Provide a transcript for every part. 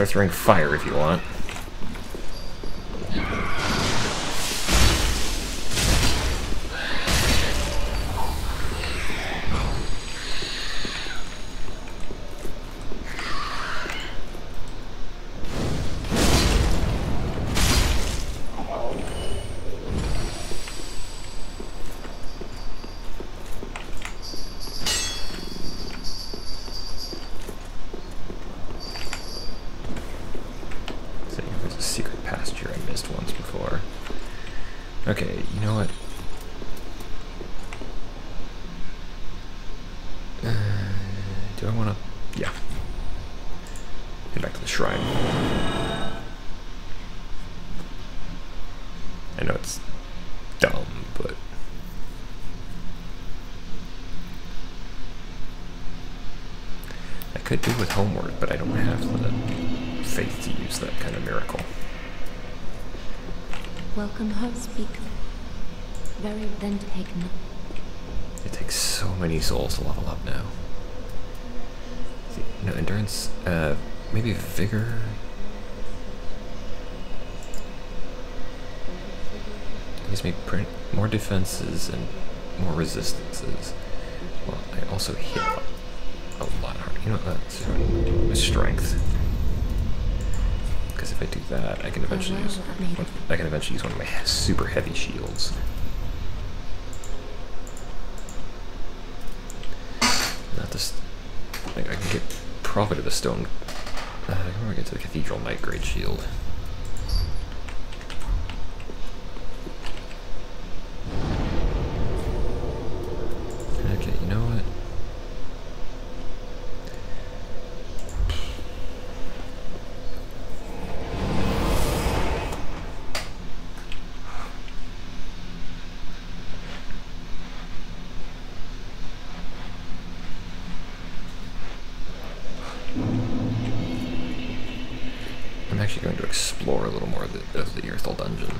start throwing fire if you want. Secret pasture I missed once before. Okay, you know what? Uh, do I want to? Yeah. Head back to the shrine. I know it's dumb, but I could do with homework, but I don't have the faith to use that kind of miracle. Welcome home, speaker. Very then taken. It many souls to level up now. See, no endurance, uh, maybe vigor. Gives me print more defenses and more resistances. Well, I also hit a lot harder. You know what? Strength. Because if I do that, I can eventually use. one- I can eventually use one of my super heavy shields. Not just like I can get profit of the stone. Uh, I can get to the cathedral knight greatshield. Okay, you know what? I'm actually going to the, of the Irithyll dungeon.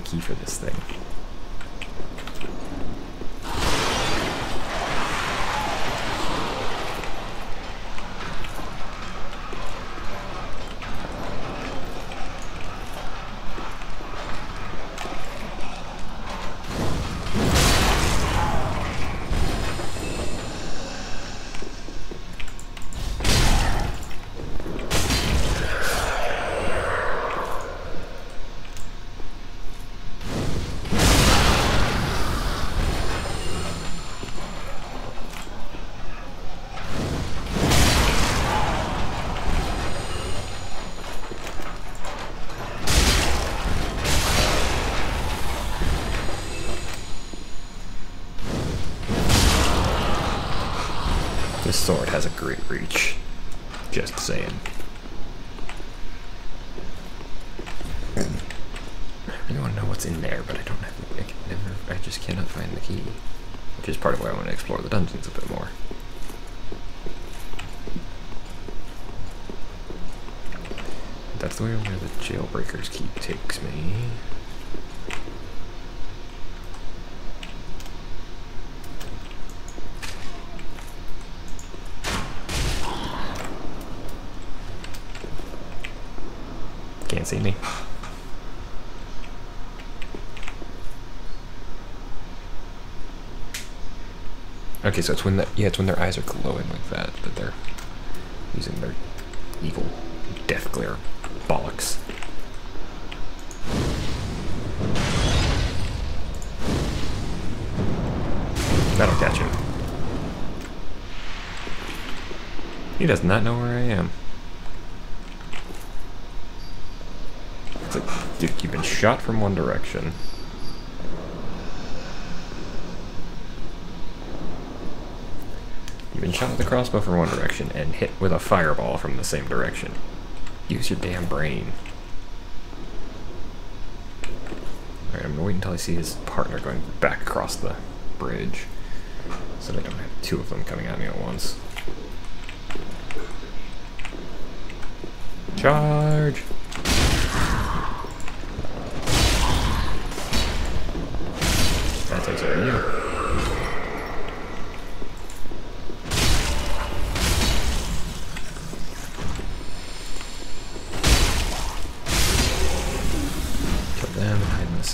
The key for this thing. Has a great reach. Just saying. I want to know what's in there, but I don't have. I, can never, I just cannot find the key. Which is part of why I want to explore the dungeons a bit more. That's the way where the jailbreaker's key takes me. Can't see me. Okay, so it's when the yeah, it's when their eyes are glowing like that that they're using their evil death glare bollocks. That'll catch him. He does not know where I am. It's like, you've been shot from one direction. You've been shot with a crossbow from one direction and hit with a fireball from the same direction. Use your damn brain. Alright, I'm gonna wait until I see his partner going back across the bridge so that I don't have two of them coming at me at once. Charge!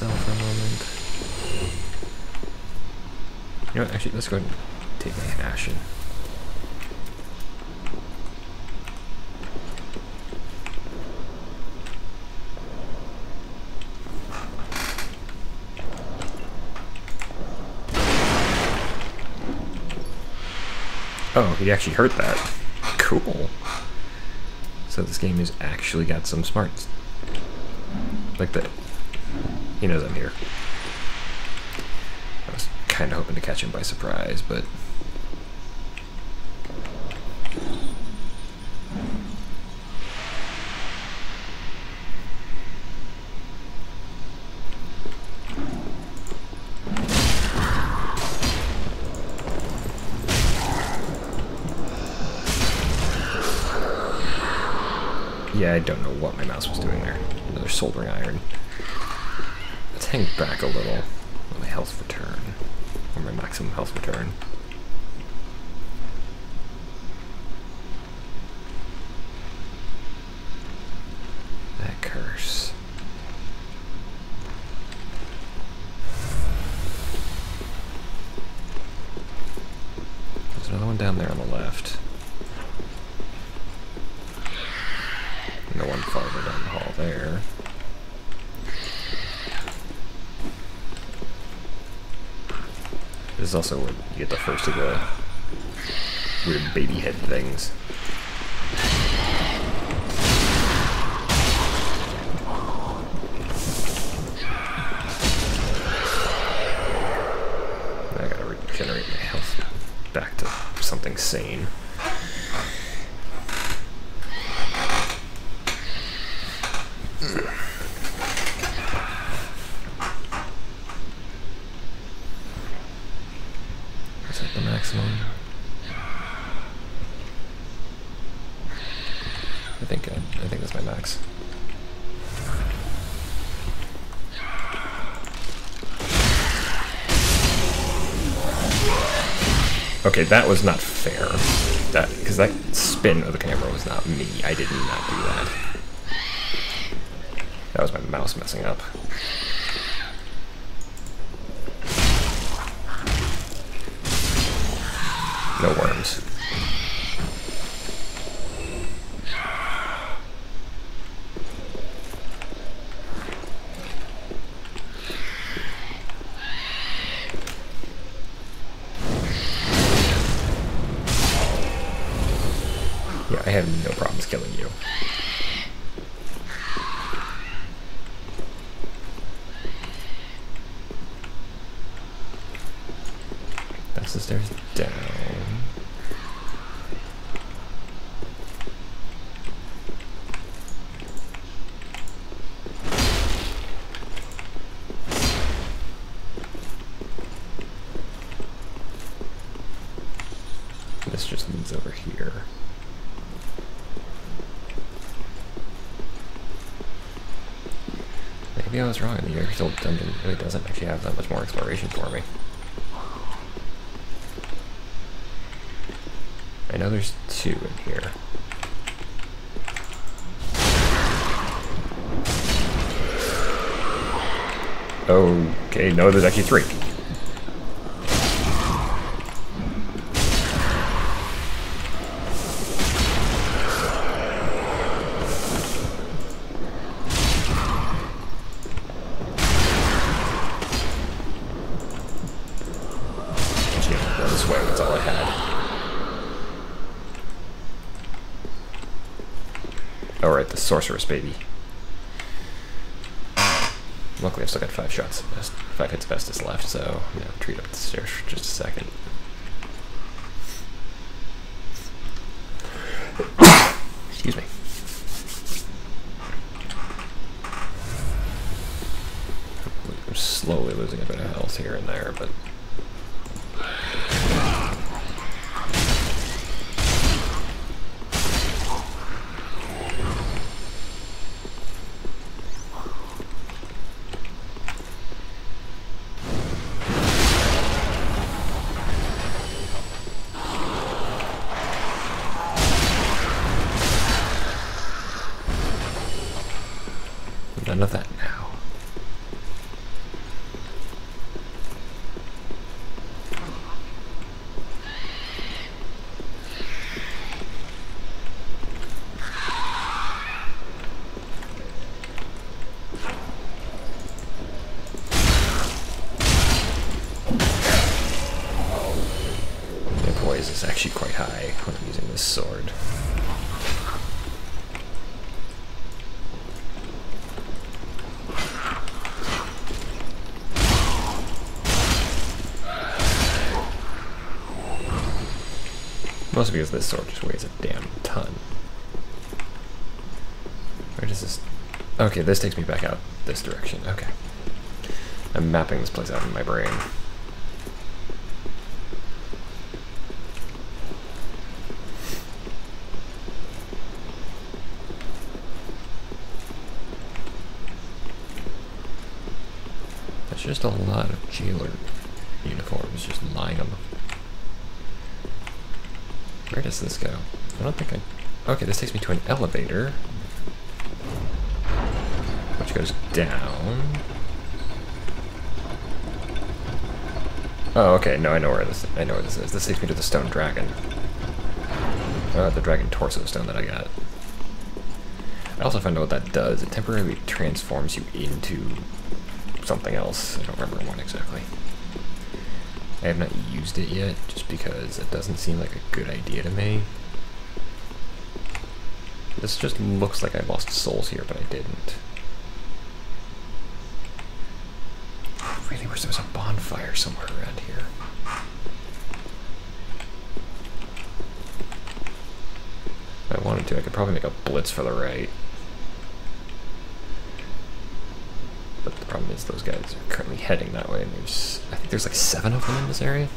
And for a moment. You know what, actually, let's go and take my ashen. Oh, he actually heard that. Cool. So this game has actually got some smarts. Like that. He knows I'm here. I was kind of hoping to catch him by surprise, but... Yeah, I don't know what my mouse was doing there. Another soldering iron. Hang back a little. Let my health return. Or my maximum health return. That curse. There's another one down there on the left. The one farther down the hall there. This is also where you get the first of the weird baby head things. I gotta regenerate my health back to something sane. The maximum? I think I, I think that's my max. Okay, that was not fair. That because that spin of the camera was not me. I did not do that. That was my mouse messing up. No worms. Yeah, I have no problems killing you. That's the stairs down. here. Maybe I was wrong, the Irithyll dungeon really doesn't actually have that much more exploration for me. I know there's two in here. Okay, no, there's actually three. Sorceress baby. Luckily, I've still got five shots, five hits Estus left, so I'm gonna treat up the stairs for just a second. Excuse me. I'm slowly losing a bit of health here and there, but None of that now. The poise is actually quite high when I'm using this sword. Because this sword just weighs a damn ton. Where does this... Okay, this takes me back out this direction. Okay. I'm mapping this place out in my brain. There's just a lot of jailer uniforms just lying on the where does this go? I don't think I... Okay, this takes me to an elevator. Which goes down. Oh, okay, no, I know where this I know where this is. This takes me to the stone dragon. Uh, the dragon torso stone that I got. I also found out what that does. It temporarily transforms you into something else. I don't remember what exactly. I have not used it yet, just because it doesn't seem like a good idea to me. This just looks like I lost souls here, but I didn't. I really wish there was a bonfire somewhere around here. If I wanted to, I could probably make a blitz for the right. But the problem is those guys are currently heading that way, and there's I think there's like seven of them in this area.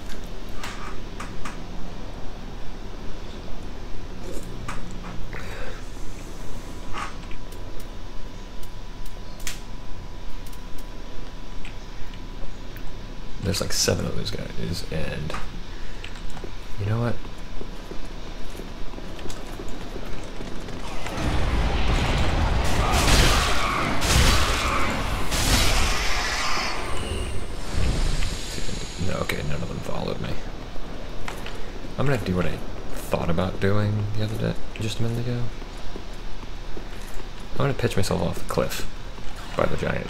There's like seven of those guys, and you know what? No, okay, none of them followed me. I'm gonna have to do what I thought about doing the other day, just a minute ago. I'm gonna pitch myself off the cliff by the giant.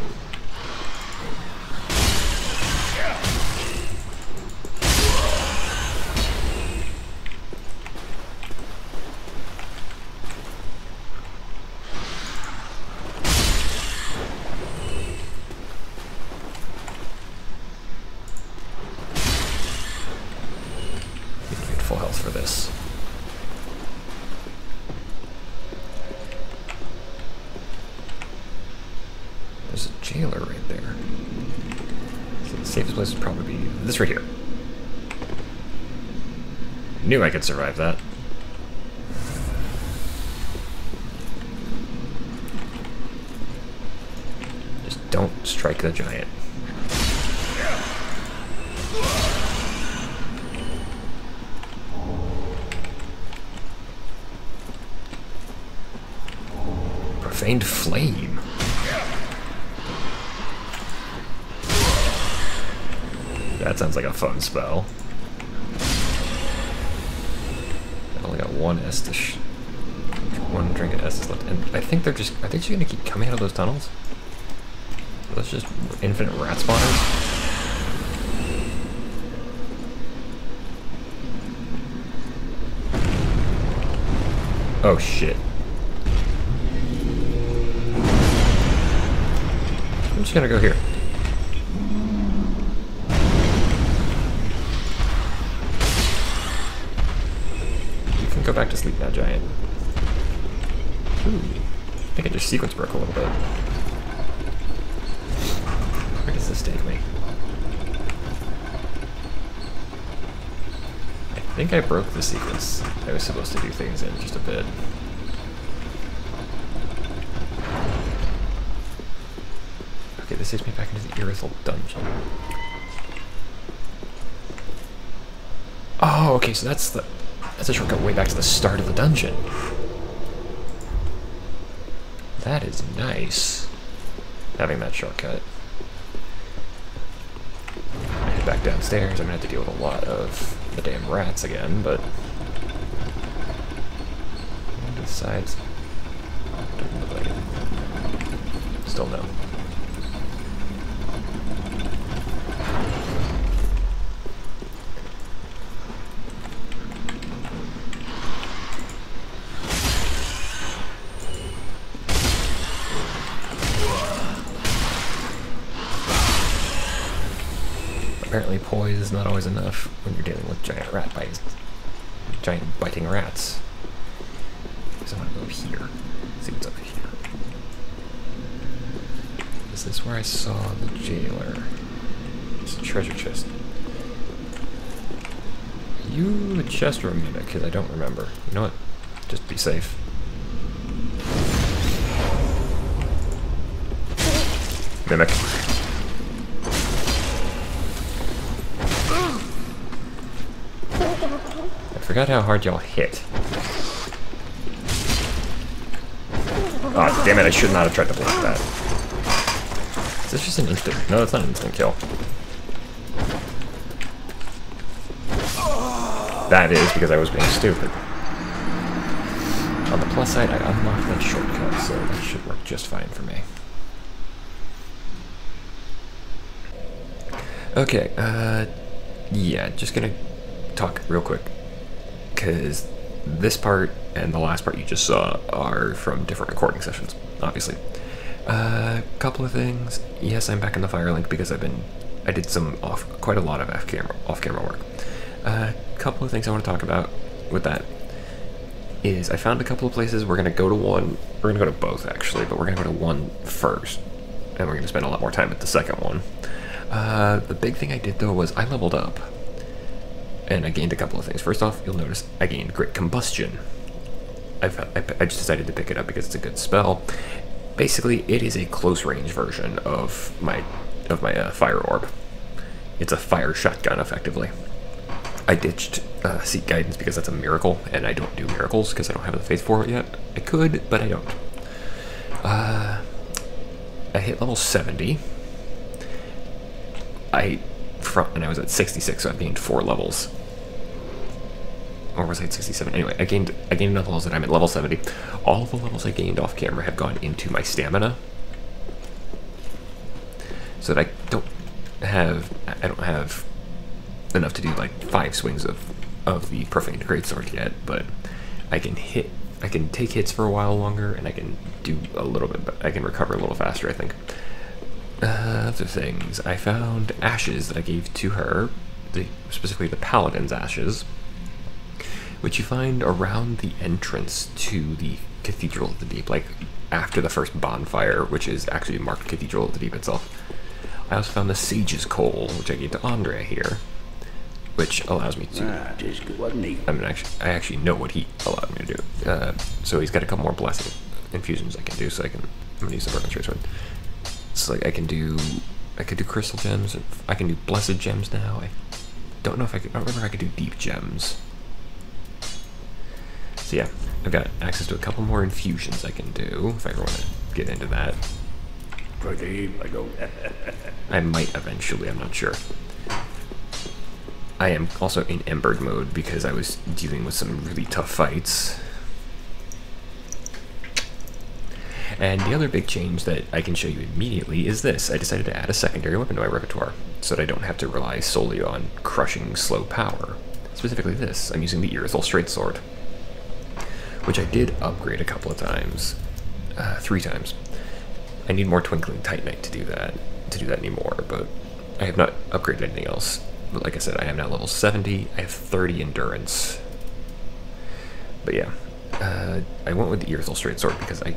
This right here. Knew I could survive that. Just don't strike the giant. Profaned flame. Sounds like a fun spell. I only got one Estus. One drink of Estus left. And I think they're just. Are they just gonna keep coming out of those tunnels? That's just infinite rat spawners? Oh shit. I'm just gonna go here. Back to sleep now, giant. Ooh. I think I just sequence broke a little bit. Where does this take me? I think I broke the sequence. I was supposed to do things in just a bit. Okay, this takes me back into the Irithyll dungeon. Oh, okay, so that's the that's a shortcut way back to the start of the dungeon. That is nice. Having that shortcut. I head back downstairs. I'm gonna have to deal with a lot of the damn rats again, but one to the sides. Doesn't look like it. Still no. Poise is not always enough when you're dealing with giant rat bites. Giant biting rats. So I'm gonna go here. See what's up here. Is this where I saw the jailer? It's a treasure chest. Are you a chest a mimic? Because I don't remember. You know what? Just be safe. Mimic. Forgot how hard y'all hit. Oh, damn it, I should not have tried to block that. Is this just an instant? No, it's not an instant kill. That is because I was being stupid. On the plus side, I unlocked that shortcut, so that should work just fine for me. Okay, uh, yeah, just gonna talk real quick because this part and the last part you just saw are from different recording sessions, obviously. A uh, couple of things. Yes, I'm back in the Firelink because I've been, I did some off, quite a lot of off camera, off camera work. A uh, couple of things I want to talk about with that is I found a couple of places. We're gonna go to one. We're gonna go to both actually, but we're gonna go to one first, and we're gonna spend a lot more time at the second one. Uh, the big thing I did though was I leveled up and I gained a couple of things. First off, you'll notice I gained Great Combustion. I've, I, I just decided to pick it up because it's a good spell. Basically, it is a close range version of my of my uh, Fire Orb. It's a fire shotgun, effectively. I ditched uh, Seek Guidance because that's a miracle, and I don't do miracles because I don't have the faith for it yet. I could, but I don't. Uh, I hit level 70. I front and I was at 66, so I've gained four levels. Or was I at 67? Anyway, I gained I gained enough levels that I'm at level 70. All the levels I gained off camera have gone into my stamina. So that I don't have I don't have enough to do like five swings of of the profane greatsword yet, but I can hit I can take hits for a while longer and I can do a little bit But I can recover a little faster, I think. Uh, other things. I found ashes that I gave to her, the, specifically the Paladin's ashes, which you find around the entrance to the Cathedral of the Deep, like after the first bonfire, which is actually marked Cathedral of the Deep itself. I also found the Sage's Coal, which I gave to Andre here, which allows me to. Ah, just good, wasn't he? I mean, actually, I actually know what he allowed me to do. Uh, so he's got a couple more blessing infusions I can do, so I can. I'm gonna use the Burning Church one. So like I can do, I could do crystal gems. I can do blessed gems now. I don't know if I could. I don't remember if I could do deep gems. So yeah, I've got access to a couple more infusions I can do if I ever want to get into that. I go. I might eventually. I'm not sure. I am also in embered mode because I was dealing with some really tough fights. And the other big change that I can show you immediately is this. I decided to add a secondary weapon to my repertoire so that I don't have to rely solely on crushing slow power. Specifically this, I'm using the Irithyll Straight Sword, which I did upgrade a couple of times, uh, three times. I need more Twinkling Titanite to do that, to do that anymore, but I have not upgraded anything else. But like I said, I am now level 70, I have 30 endurance. But yeah, uh, I went with the Irithyll Straight Sword because I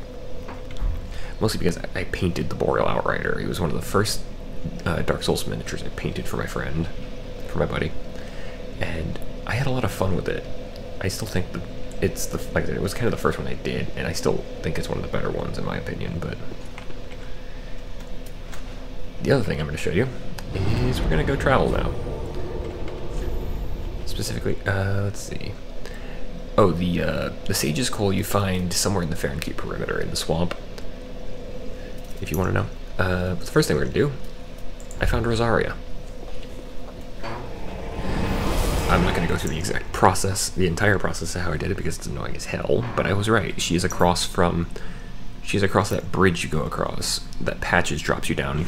mostly because I painted the Boreal Outrider. He was one of the first uh, Dark Souls miniatures I painted for my friend, for my buddy, and I had a lot of fun with it. I still think that it's the like it was kind of the first one I did, and I still think it's one of the better ones in my opinion. But the other thing I'm going to show you is we're going to go travel now. Specifically, uh, let's see. Oh, the uh, the Sage's Coal you find somewhere in the Farron Keep perimeter in the swamp if you want to know. Uh, the first thing we're going to do, I found Rosaria. I'm not going to go through the exact process, the entire process of how I did it because it's annoying as hell, but I was right. She is across from, she's across that bridge you go across, that Patches drops you down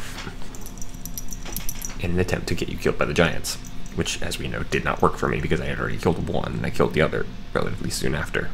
in an attempt to get you killed by the giants, which, as we know, did not work for me because I had already killed one and I killed the other relatively soon after.